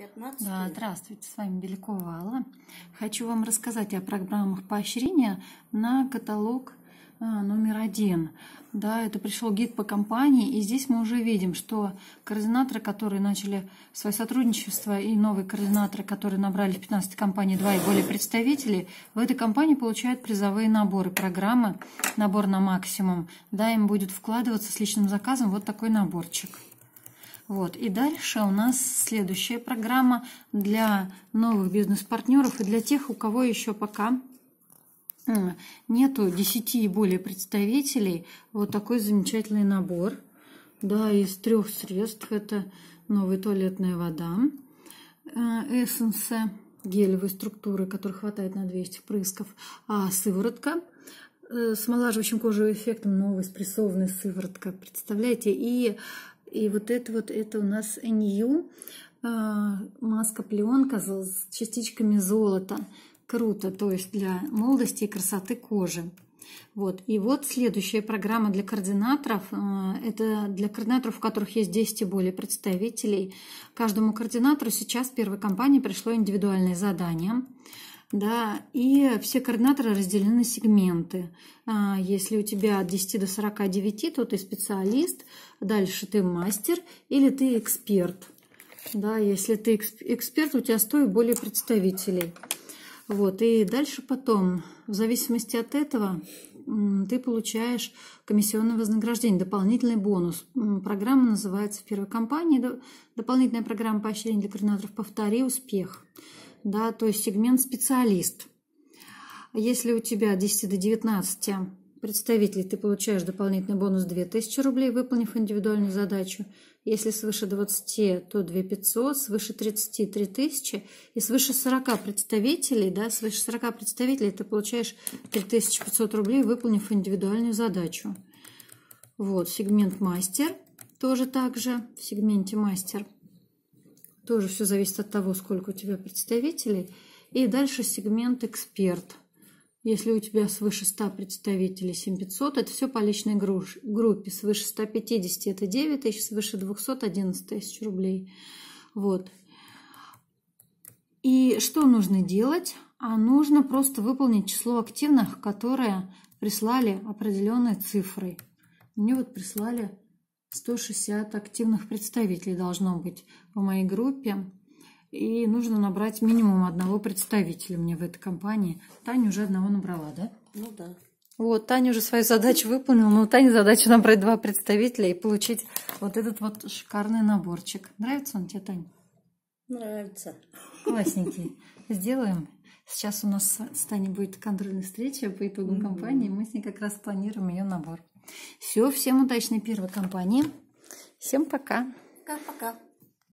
15 Да, здравствуйте, с вами Белякова Алла. Хочу вам рассказать о программах поощрения на каталог а, номер один. Да, это пришел гид по компании, и здесь мы уже видим, что координаторы, которые начали свое сотрудничество, и новые координаторы, которые набрали в 15 компании два и более представителей, в этой компании получают призовые наборы, программы, набор на максимум. Да, им будет вкладываться с личным заказом вот такой наборчик. Вот. И дальше у нас следующая программа для новых бизнес-партнеров и для тех, у кого еще пока нету 10 и более представителей. Вот такой замечательный набор да, из трех средств. Это новая туалетная вода, э, эссенсы гелевой структуры, которой хватает на 200 прысков, а сыворотка э, с омолаживающим кожевым эффектом, новая спрессованная сыворотка, представляете? И и вот это вот, это у нас NU, маска-пленка с частичками золота. Круто, то есть для молодости и красоты кожи. Вот. И вот следующая программа для координаторов. а, Это для координаторов, у которых есть 10 и более представителей. Каждому координатору сейчас в первой компании пришло индивидуальное задание. Да, и все координаторы разделены на сегменты. А, Если у тебя от 10 до 49, то ты специалист, дальше ты мастер или ты эксперт. Да, если ты эксп- эксперт, у тебя 100 и более представителей. Вот, и дальше потом, в зависимости от этого, ты получаешь комиссионное вознаграждение, дополнительный бонус. Программа называется в первой компании до- «Дополнительная программа поощрения для координаторов «Повтори успех». Да, то есть сегмент специалист. Если у тебя от 10 до 19 представителей, ты получаешь дополнительный бонус 2000 рублей, выполнив индивидуальную задачу. Если свыше 20, то 2500, свыше 30 – 3000. И свыше 40 представителей, да, свыше 40 представителей ты получаешь 3500 рублей, выполнив индивидуальную задачу. Вот, сегмент мастер тоже так же, в сегменте мастер – тоже все зависит от того, сколько у тебя представителей. И дальше сегмент эксперт. Если у тебя свыше 100 представителей 7500, это все по личной группе. Свыше 150 это 9 тысяч, свыше 200 11 тысяч рублей. Вот. И что нужно делать? А нужно просто выполнить число активных, которые прислали определенной цифрой. Мне вот прислали 160 активных представителей должно быть в моей группе. И нужно набрать минимум одного представителя мне в этой компании. Таня уже одного набрала, да? Ну да. Вот, Таня уже свою задачу выполнила, но у Тани задача набрать два представителя и получить вот этот вот шикарный наборчик. Нравится он тебе, Тань? Нравится. Классненький. Сделаем. Сейчас у нас с Таней будет контрольная встреча по итогам компании. Мы с ней как раз планируем ее набор. Все, всем удачной первой компании. Всем пока. Пока-пока.